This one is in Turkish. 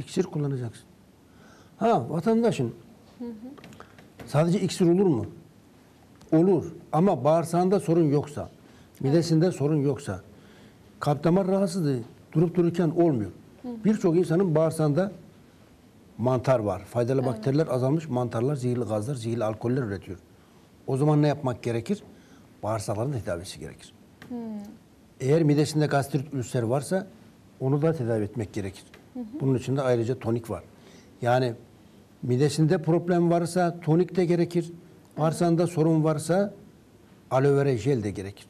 İksir kullanacaksın. Ha vatandaşın sadece iksir olur mu? Olur. Ama bağırsağında sorun yoksa, midesinde sorun yoksa, kalp damar rahatsızlığı durup dururken olmuyor. Birçok insanın bağırsağında mantar var. Faydalı bakteriler azalmış, mantarlar zehirli gazlar, zehirli alkoller üretiyor. O zaman ne yapmak gerekir? Bağırsakların tedavisi gerekir. Eğer midesinde gastrit ülser varsa onu da tedavi etmek gerekir. Bunun için de ayrıca tonik var. Yani midesinde problem varsa tonik de gerekir. Bağırsağında sorun varsa aloe vera jel de gerekir.